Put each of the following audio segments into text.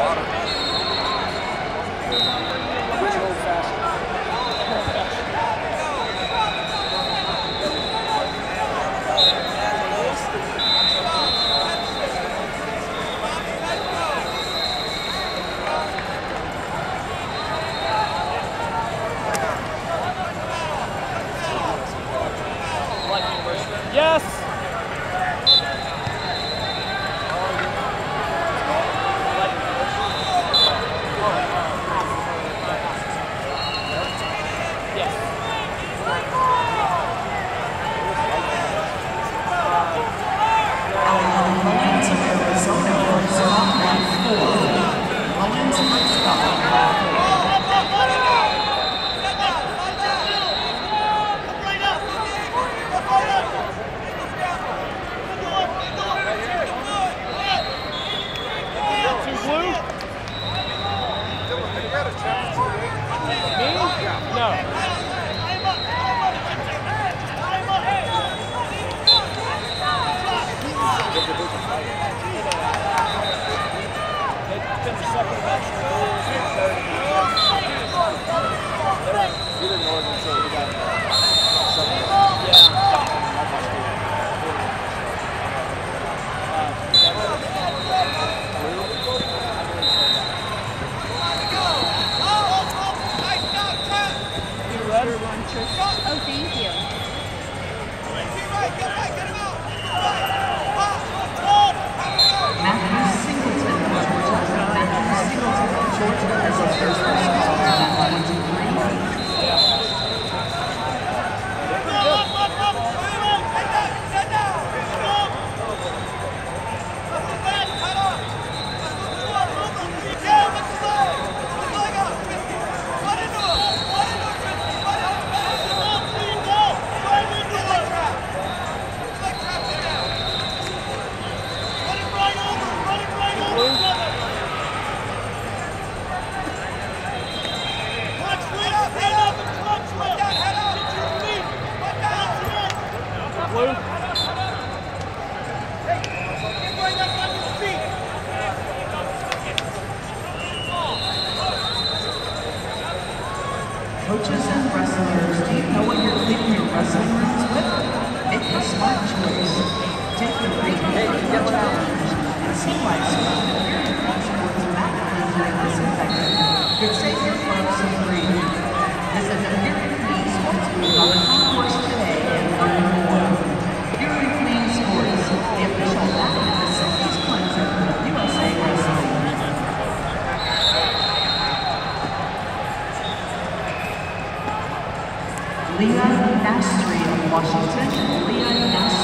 lot of coaches and wrestlers, do you know what you're leaving your wrestling rooms with? It's the smart choice. Leah Nastri of Washington, Leah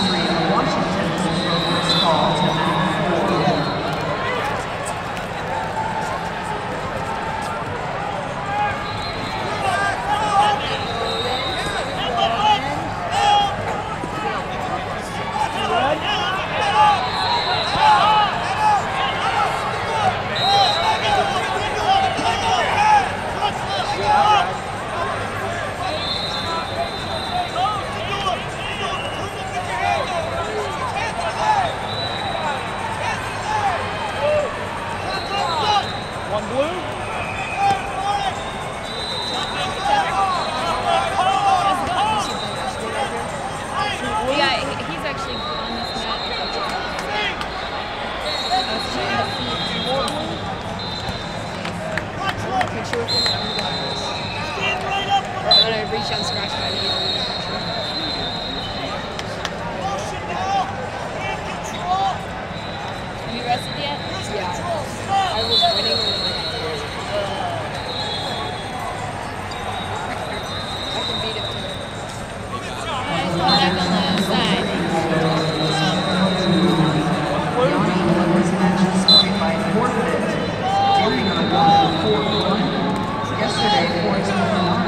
sure if I'm ever going to do this. But when I reach out, scratch my knee. あ!